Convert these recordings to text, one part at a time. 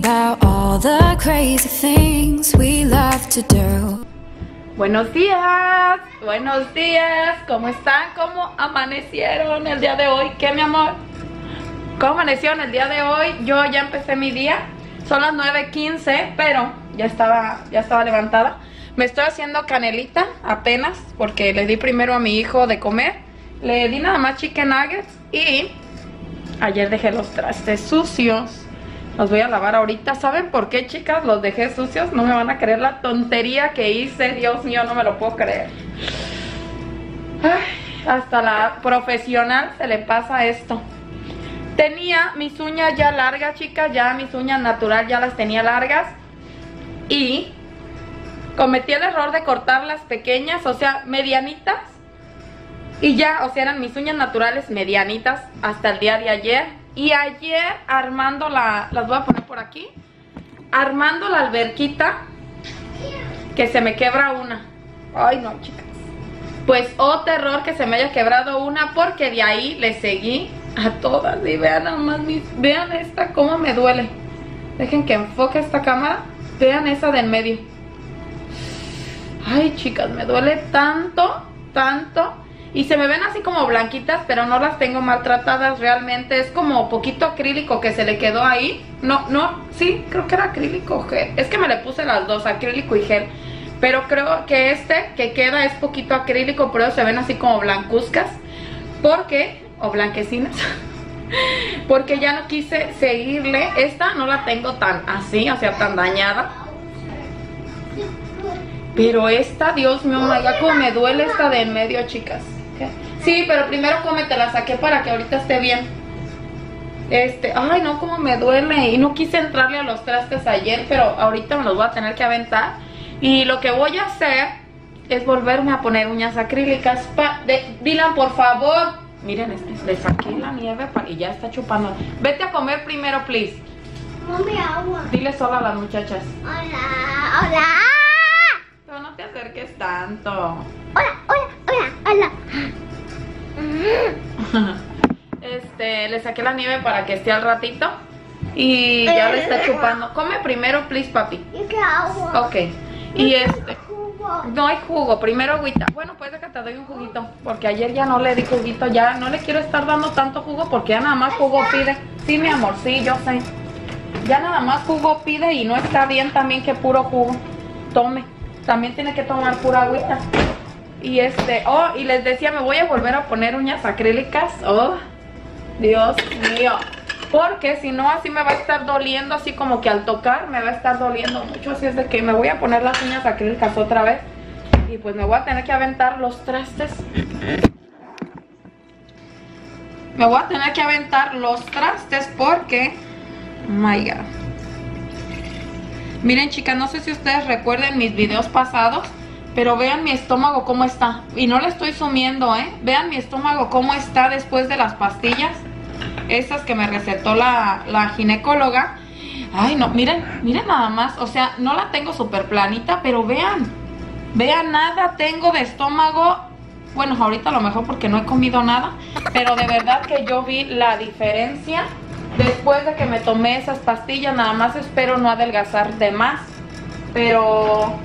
about all the crazy things we love to do. Buenos días, buenos días, ¿cómo están? ¿Cómo amanecieron el día de hoy? ¿Qué, mi amor? ¿Cómo amanecieron el día de hoy? Yo ya empecé mi día, son las 9.15, pero ya estaba, ya estaba levantada. Me estoy haciendo canelita apenas, porque le di primero a mi hijo de comer. Le di nada más chicken nuggets y ayer dejé los trastes sucios. Los voy a lavar ahorita. ¿Saben por qué, chicas? Los dejé sucios. No me van a creer la tontería que hice. Dios mío, no me lo puedo creer. Hasta la profesional se le pasa esto. Tenía mis uñas ya largas, chicas. Ya mis uñas natural ya las tenía largas. Y cometí el error de cortarlas pequeñas, o sea, medianitas. Y ya, o sea, eran mis uñas naturales medianitas hasta el día de ayer. Y ayer armando la, las voy a poner por aquí, armando la alberquita, que se me quebra una. Ay no, chicas. Pues, oh terror que se me haya quebrado una, porque de ahí le seguí a todas. Y vean nada más, mis, vean esta, cómo me duele. Dejen que enfoque esta cámara. Vean esa de en medio. Ay, chicas, me duele tanto, tanto. Y se me ven así como blanquitas, pero no las tengo maltratadas realmente. Es como poquito acrílico que se le quedó ahí. No, no, sí, creo que era acrílico gel. Es que me le puse las dos, acrílico y gel. Pero creo que este que queda es poquito acrílico, por eso se ven así como blancuzcas. Porque, o blanquecinas. porque ya no quise seguirle. Esta no la tengo tan así, o sea, tan dañada. Pero esta, Dios mío, ya como me duele esta de en medio, chicas. Sí, pero primero cómete, la saqué para que ahorita esté bien. Este, ay no, como me duele. Y no quise entrarle a los trastes ayer, pero ahorita me los voy a tener que aventar. Y lo que voy a hacer es volverme a poner uñas acrílicas. Pa de, Dylan, por favor. Miren, este, le saqué la nieve y ya está chupando. Vete a comer primero, please. Mami, agua. Dile solo a las muchachas. Hola, hola. Pero no te acerques tanto. Hola, hola, hola, hola. Este, le saqué la nieve para que esté al ratito. Y ya le está chupando. Come primero, please, papi. Ok. Y este. No hay jugo, primero agüita. Bueno, pues que te doy un juguito. Porque ayer ya no le di juguito, ya no le quiero estar dando tanto jugo porque ya nada más jugo pide. Sí, mi amor, sí, yo sé. Ya nada más jugo pide y no está bien también que puro jugo. Tome. También tiene que tomar pura agüita. Y este, oh, y les decía, me voy a volver a poner uñas acrílicas. Oh, Dios mío. Porque si no, así me va a estar doliendo, así como que al tocar me va a estar doliendo mucho. Así es de que me voy a poner las uñas acrílicas otra vez. Y pues me voy a tener que aventar los trastes. Me voy a tener que aventar los trastes porque... Oh my God. Miren chicas, no sé si ustedes recuerden mis videos pasados, pero vean mi estómago cómo está. Y no le estoy sumiendo, ¿eh? Vean mi estómago cómo está después de las pastillas. Esas que me recetó la, la ginecóloga. Ay, no, miren, miren nada más. O sea, no la tengo súper planita, pero vean. Vean, nada tengo de estómago. Bueno, ahorita a lo mejor porque no he comido nada. Pero de verdad que yo vi la diferencia después de que me tomé esas pastillas. Nada más espero no adelgazar de más. Pero,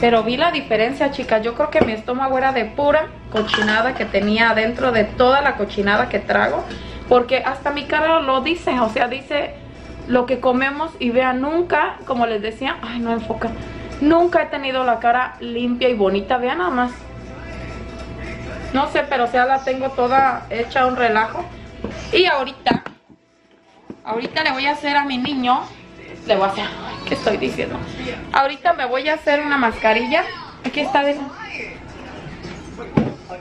pero vi la diferencia, chicas. Yo creo que mi estómago era de pura cochinada que tenía adentro de toda la cochinada que trago. Porque hasta mi cara lo dice. O sea, dice lo que comemos y vean, nunca, como les decía, ay, no enfoca. Nunca he tenido la cara limpia y bonita. Vean nada más. No sé, pero o sea, la tengo toda hecha un relajo. Y ahorita, ahorita le voy a hacer a mi niño, le voy a hacer, ¿qué estoy diciendo? Ahorita me voy a hacer una mascarilla. Aquí está.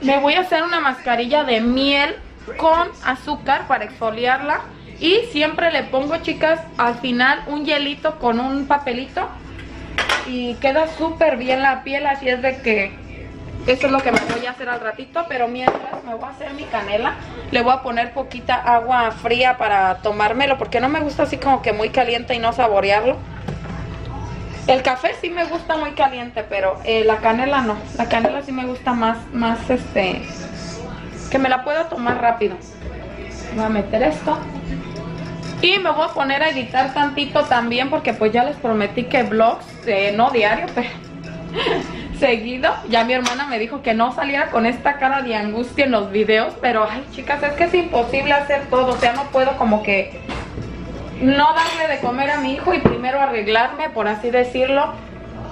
Me voy a hacer una mascarilla de miel con azúcar para exfoliarla. Y siempre le pongo, chicas, al final un hielito con un papelito. Y queda súper bien la piel, así es de que eso es lo que me voy a hacer al ratito, pero mientras me voy a hacer mi canela, le voy a poner poquita agua fría para tomármelo, porque no me gusta así como que muy caliente y no saborearlo. El café sí me gusta muy caliente, pero eh, la canela no. La canela sí me gusta más, más este, que me la puedo tomar rápido. Voy a meter esto. Y me voy a poner a editar tantito también porque pues ya les prometí que vlogs, eh, no diario, pero seguido. Ya mi hermana me dijo que no saliera con esta cara de angustia en los videos, pero ay chicas, es que es imposible hacer todo, o sea, no puedo como que no darle de comer a mi hijo y primero arreglarme, por así decirlo.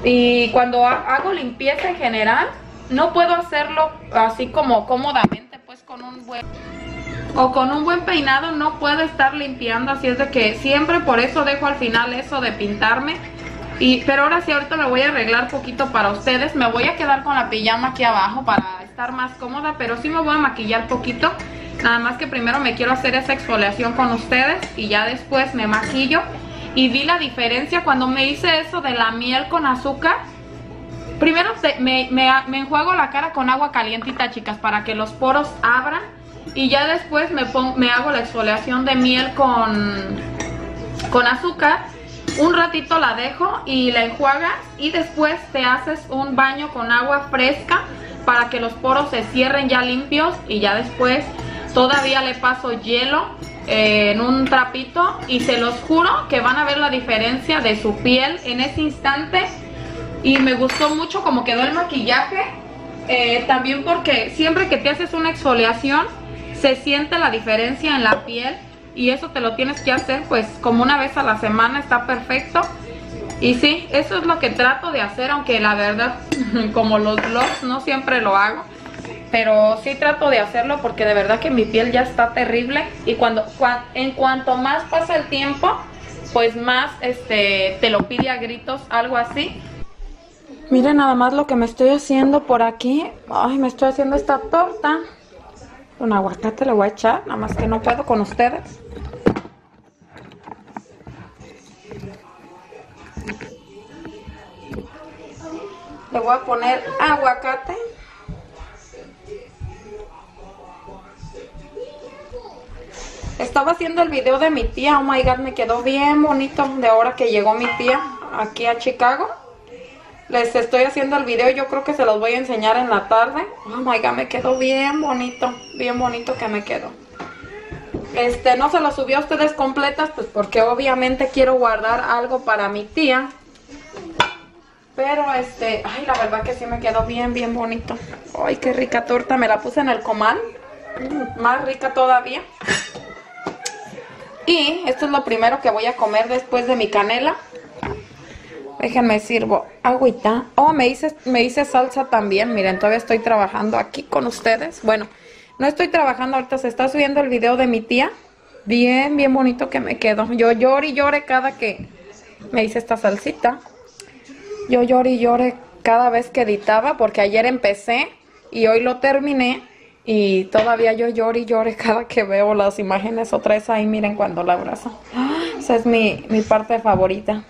Y cuando hago limpieza en general, no puedo hacerlo así como cómodamente, pues con un buen o con un buen peinado no puedo estar limpiando, así es de que siempre por eso dejo al final eso de pintarme. Y, pero ahora sí, ahorita me voy a arreglar poquito para ustedes. Me voy a quedar con la pijama aquí abajo para estar más cómoda, pero sí me voy a maquillar poquito. Nada más que primero me quiero hacer esa exfoliación con ustedes y ya después me maquillo. Y vi la diferencia cuando me hice eso de la miel con azúcar. Primero me, enjuago la cara con agua calientita, chicas, para que los poros abran y ya después me, me hago la exfoliación de miel con, con azúcar. Un ratito la dejo y la enjuagas y después te haces un baño con agua fresca para que los poros se cierren ya limpios y ya después todavía le paso hielo eh, en un trapito y se los juro que van a ver la diferencia de su piel en ese instante. Y me gustó mucho como quedó el maquillaje eh, también porque siempre que te haces una exfoliación se siente la diferencia en la piel y eso te lo tienes que hacer pues como una vez a la semana está perfecto. Y sí, eso es lo que trato de hacer aunque la verdad como los vlogs no siempre lo hago pero sí trato de hacerlo porque de verdad que mi piel ya está terrible y cuando, en cuanto más pasa el tiempo pues más este te lo pide a gritos algo así miren nada más lo que me estoy haciendo por aquí ay me estoy haciendo esta torta un aguacate le voy a echar, nada más que no puedo con ustedes. Le voy a poner aguacate. Estaba haciendo el video de mi tía, oh my god, me quedó bien bonito de ahora que llegó mi tía aquí a Chicago. Les estoy haciendo el video, yo creo que se los voy a enseñar en la tarde. Oh my god, me quedó bien bonito, bien bonito que me quedó. Este, no se lo subió a ustedes completas, pues porque obviamente quiero guardar algo para mi tía. Pero este, ay, la verdad que sí me quedó bien, bien bonito. Ay, qué rica torta, me la puse en el comal. Mm, más rica todavía. Y esto es lo primero que voy a comer después de mi canela. Déjenme sirvo agüita. Oh, me hice, me hice salsa también. Miren, todavía estoy trabajando aquí con ustedes. Bueno, no estoy trabajando ahorita. Se está subiendo el video de mi tía. Bien, bien bonito que me quedo. Yo lloro y llore cada que me hice esta salsita. Yo lloro y llore cada vez que editaba porque ayer empecé y hoy lo terminé. Y todavía yo lloro y llore cada que veo las imágenes otra vez ahí. Miren cuando la abrazo. Esa es mi, mi parte favorita.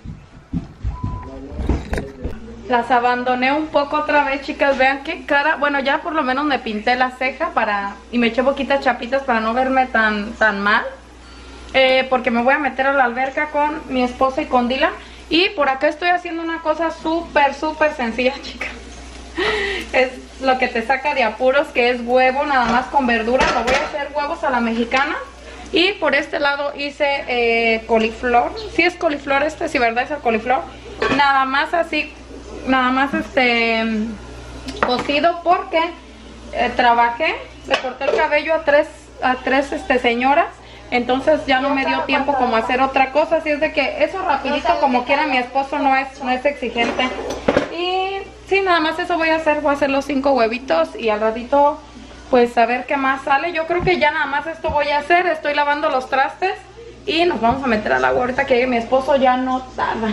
Las abandoné un poco otra vez, chicas. Vean qué cara. Bueno, ya por lo menos me pinté la ceja para y me eché poquitas chapitas para no verme tan, tan mal. Eh, porque me voy a meter a la alberca con mi esposa y con Dylan. Y por acá estoy haciendo una cosa súper, súper sencilla, chicas. Es lo que te saca de apuros, que es huevo nada más con verdura. Lo voy a hacer huevos a la mexicana. Y por este lado hice eh, coliflor. Si es coliflor este, si verdad es el coliflor. Nada más así nada más este cocido porque eh, trabajé, le corté el cabello a tres, a tres este, señoras, entonces ya no me dio tiempo como hacer otra cosa, así es de que eso rapidito como quiera mi esposo no es, no es exigente. Sí, nada más eso voy a hacer, voy a hacer los cinco huevitos y al ratito pues a ver qué más sale. Yo creo que ya nada más esto voy a hacer, estoy lavando los trastes y nos vamos a meter al agua ahorita que mi esposo ya no tarda.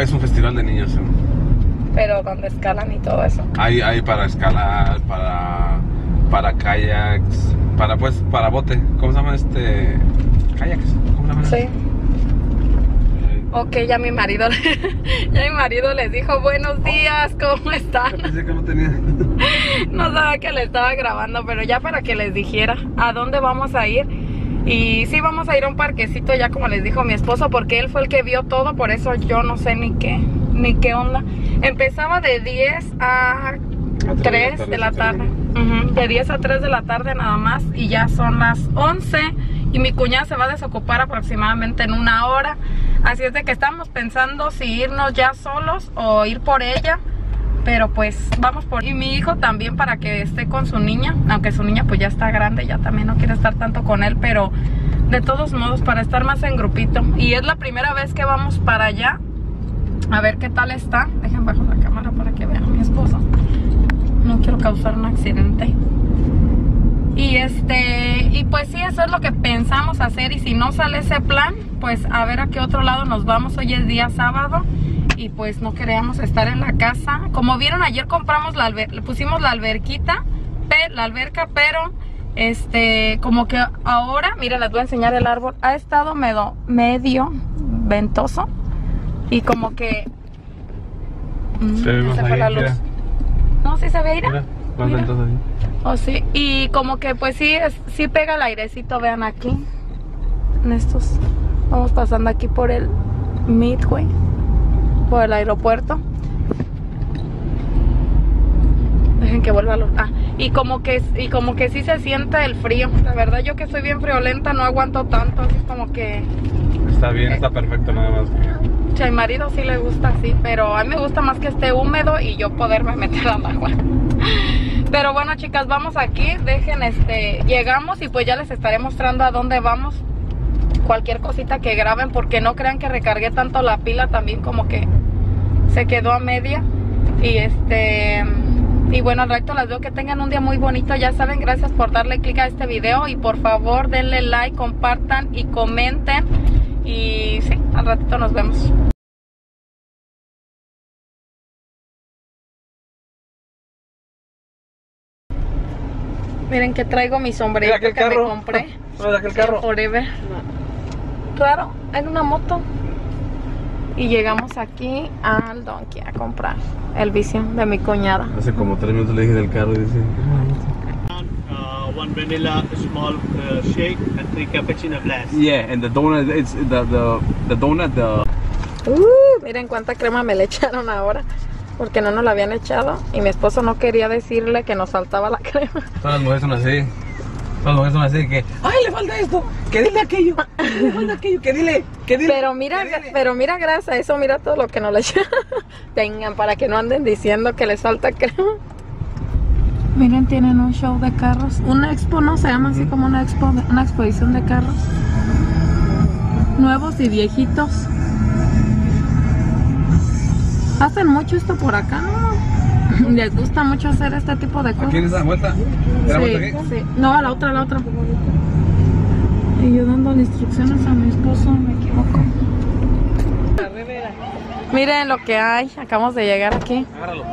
es un festival de niños. Pero donde escalan y todo eso. Hay, hay para escalar, para, para kayaks, para pues, para bote. ¿Cómo se llama este? Kayaks. ¿Cómo se llama? Sí. Ok, ya mi marido, ya mi marido les dijo buenos días, ¿cómo están? Pensé que no tenía. no sabía que le estaba grabando, pero ya para que les dijera a dónde vamos a ir. Y sí, vamos a ir a un parquecito ya como les dijo mi esposo, porque él fue el que vio todo, por eso yo no sé ni qué, ni qué onda. Empezaba de 10 a 3 de la tarde. De 10 a 3 de la tarde nada más y ya son las 11 y mi cuñada se va a desocupar aproximadamente en una hora. Así es de que estamos pensando si irnos ya solos o ir por ella. Pero pues vamos por... Y mi hijo también para que esté con su niña. Aunque su niña pues ya está grande, ya también no quiere estar tanto con él. Pero de todos modos para estar más en grupito. Y es la primera vez que vamos para allá. A ver qué tal está. Dejen bajo la cámara para que vean mi esposo. No quiero causar un accidente. Y este, y pues sí, eso es lo que pensamos hacer. Y si no sale ese plan, pues a ver a qué otro lado nos vamos. Hoy es día sábado y pues no queríamos estar en la casa. Como vieron, ayer compramos la le pusimos la alberquita, la alberca, pero este, como que ahora, miren, les voy a enseñar el árbol. Ha estado medio, medio ventoso y como que Mm, Se ve se fue la luz. No, sí se ve. Mira, Mira. ahí. Oh, sí. Y como que pues sí, es- sí pega el airecito, vean aquí. En estos. Vamos pasando aquí por el Midway. Por el aeropuerto. Dejen que vuelva a los... Ah, y como que y como que sí se siente el frío. La verdad yo que soy bien friolenta no aguanto tanto. Así como que... Está bien, está perfecto nada más. Si a mi marido sí le gusta así, pero a mí me gusta más que esté húmedo y yo poderme meter al agua. Pero bueno, chicas, vamos aquí, dejen este, llegamos y pues ya les estaré mostrando a dónde vamos. Cualquier cosita que graben, porque no crean que recargué tanto la pila, también como que se quedó a media. Y este, y bueno, al rato las veo que tengan un día muy bonito. Ya saben, gracias por darle click a este video y por favor denle like, compartan y comenten. Y sí, al ratito nos vemos. Miren que traigo mi sombrero que carro. me compré. Mira aquel carro. Forever. Raro, en una moto. Y llegamos aquí al Donkey a comprar el Vision de mi cuñada. Hace como tres minutos le dije del carro y dice. uh, one vanilla small uh, shake and three cappuccino blast. Yeah, and the donut, it's the the the donut. The Uh, miren cuánta crema me le echaron ahora. Porque no nos la habían echado. Y mi esposo no quería decirle que nos faltaba la crema. Todas las mujeres son así. Todas las mujeres son así que. ¡Ay, le falta esto! ¡Que dile aquello! ¡Que le falta aquello! ¡Que dile! ¡Que dile! Pero mira, dile. pero mira grasa, eso mira todo lo que nos le echan. Tengan para que no anden diciendo que les falta crema. Miren, tienen un show de carros. Una expo, ¿no? Se llama así como una expo, una exposición de carros. Nuevos y viejitos. Hacen mucho esto por acá, ¿no? Les gusta mucho hacer este tipo de cosas. ¿Aquí en esa vuelta? ¿Era vuelta aquí? Sí, sí. No, a la otra, a la otra. Y yo dando instrucciones a mi esposo, me equivoco. Miren lo que hay, acabamos de llegar aquí. Agárralo.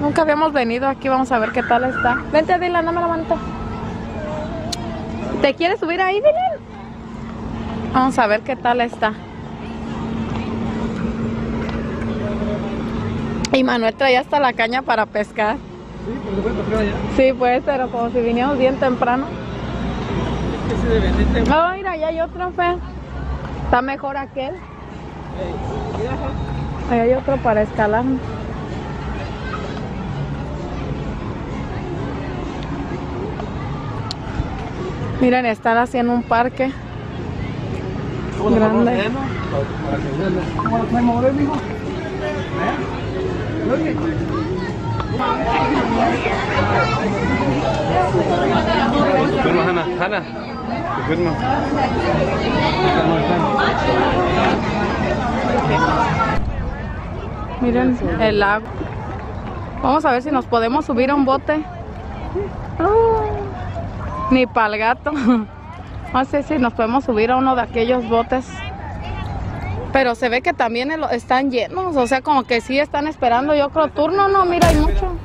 Nunca habíamos venido aquí, vamos a ver qué tal está. Vente, Dylan, dame la manita. ¿Te quieres subir ahí, Dylan? Vamos a ver qué tal está. Y Manuel traía hasta la caña para pescar. Sí, pues, pero como si viníamos bien temprano. No, mira, allá hay otro, fe. Está mejor aquel. Ahí hay otro para escalar. Miren, están haciendo un parque grande. Firma. Miren el lago. Vamos a ver si nos podemos subir a un bote. Ah, Ni para el gato. No sé si nos podemos subir a uno de aquellos botes. Pero se ve que también están llenos. O sea, como que sí están esperando. Yo creo turno, no, mira, hay mucho.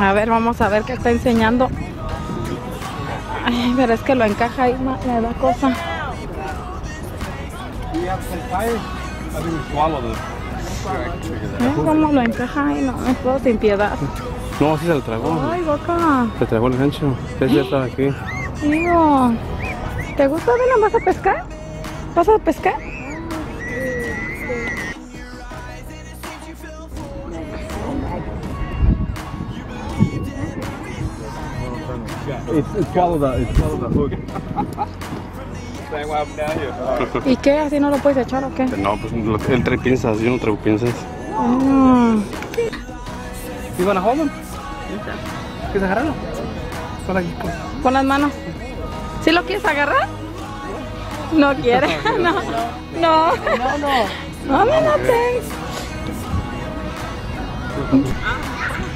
A ver, vamos a ver qué está enseñando. Ay, pero es que lo encaja ahí, me da cosa. ¿Eh? ¿Cómo lo encaja ahí? No, me puedo sin piedad. No, sí se lo tragó. Ay, boca. Se tragó el gancho. Ese ya estaba aquí. Digo, ¿te gusta? ¿Vas a pescar? ¿Vas a pescar? The the hook. ¿Y qué? ¿Así no lo puedes echar o qué? No, pues lo que- él trae pinzas, yo no traigo pinzas. Mm. You wanna hold him? ¿Quieres agarrarlo? Con aquí. Con las manos. ¿Sí lo quieres agarrar? No quiere. No. No. No, no. No, no, no, thanks.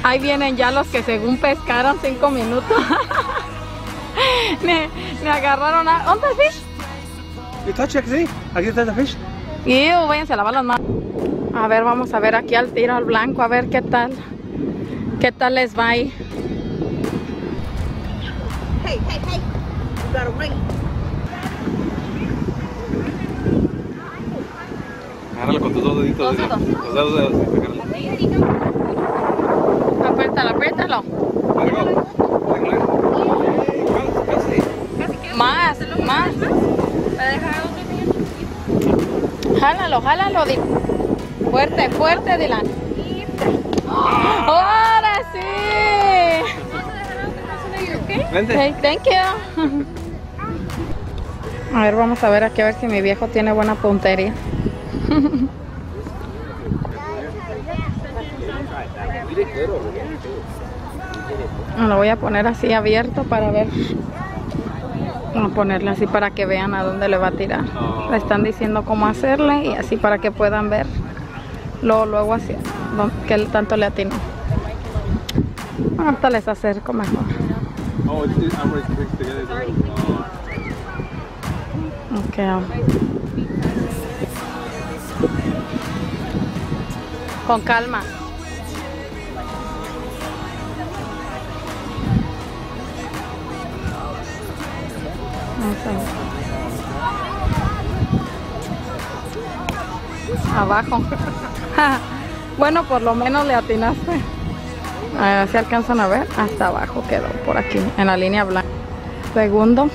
Ahí vienen ya los que según pescaron cinco minutos. me, me agarraron a... ¿Dónde está el fish? You touch it? Aquí está the fish. Y váyanse a lavar las manos. A ver, vamos a ver aquí al tiro al blanco, a ver qué tal. ¿Qué tal les va ahí? Agárralo con tus dos deditos. Dos Dylan. Los dos dedos. agárralo. Apriétalo, Más, más. Jálalo, jálalo, Dylan. Fuerte, fuerte, Dylan. ¡Ahora sí! Vente. Hey, thank you. A ver, vamos a ver aquí a ver si mi viejo tiene buena puntería. Lo voy a poner así abierto para ver. Voy a ponerle así para que vean a dónde le va a tirar. Le están diciendo cómo hacerle y así para que puedan ver. Luego, luego así, que tanto le atinó. Ahorita les acerco mejor. Oh, it's, it's Abajo. bueno, por lo menos le atinaste. Ver si alcanzan a ver. Hasta abajo quedó, por aquí, en la línea blanca. Segundo.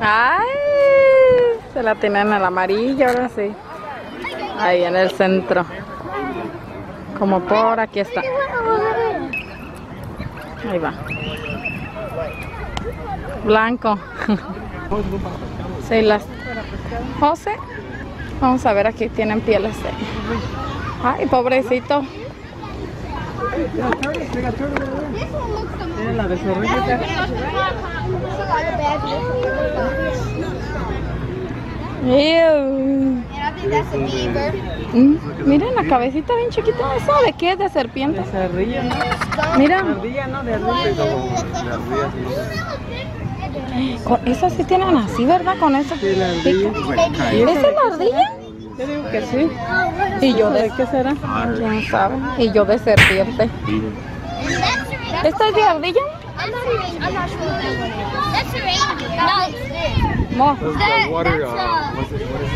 Ay, se la tienen en el amarillo, ahora sí. Ahí en el centro. Como por aquí está. Ahí va. Blanco. Sí, las. José. Vamos a ver, aquí tienen pieles. Ay, pobrecito. Mm, Miren la cabecita bien chiquita. ¿Esa de qué es? ¿De serpiente? Se ríe, ¿no? Mira. Ardilla, ¿no? De ardilla. Con esas sí tienen así, ¿verdad? Con eso. Sí, la ardilla. ¿Esa es la ardilla? Yo digo que sí. Y yo de qué será? ¿Quién sabe? Y yo de serpiente. ¿Esta es de ardilla? I'm not sure. I'm not sure. That's a No. That's the water, That's, uh, what's it, what is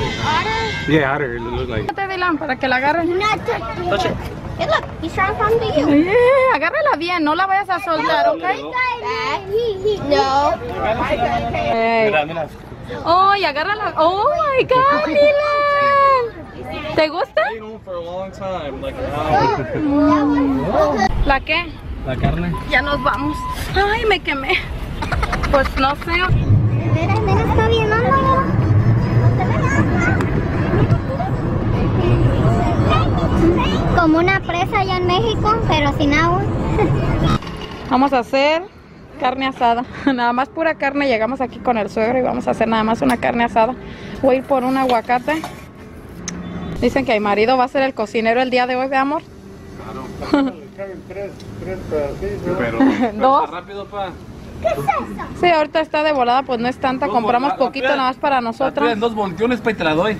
it? Yeah, otter. It looks like. Te Dylan, para que la agarren. Not touch it. Hey, look, he's trying to come to you. Yeah, agárrala bien, no la vayas a soltar, ¿ok? No. Mira. Oh, y agárrala. Oh my God, Dylan. ¿Te gusta? for a long time, like an hour. ¿La qué? La carne. Ya nos vamos. Ay, me quemé. Pues no sé. Mira, mira, está bien, no, no. Como una presa allá en México, pero sin agua. Vamos a hacer carne asada. Nada más pura carne. Llegamos aquí con el suegro y vamos a hacer nada más una carne asada. Voy a ir por un aguacate. Dicen que mi marido va a ser el cocinero el día de hoy, ¿de amor? Pero. Dos. rápido, pa. Sí, ahorita está de volada, pues no es tanta. Compramos poquito nada más para nosotros. dos volteones y te la doy.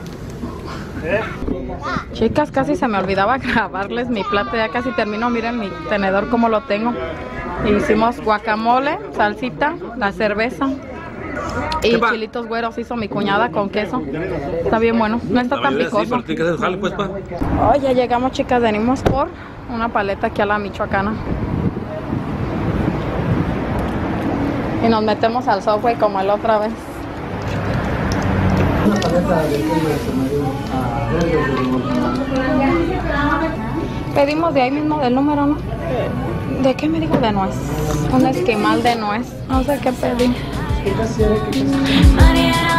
Chicas, casi se me olvidaba grabarles mi plato. Ya casi termino. Miren mi tenedor como lo tengo. Hicimos guacamole, salsita, la cerveza. Y chilitos güeros hizo mi cuñada con queso. Está bien bueno. No está La tan picoso. jale, pues. Oh, ya llegamos, chicas. Venimos por una paleta aquí a la Michoacana. Y nos metemos al software como la otra vez. Pedimos de ahí mismo del número, ¿no? ¿De qué me dijo de nuez? Un esquimal de nuez. No sé qué pedí. And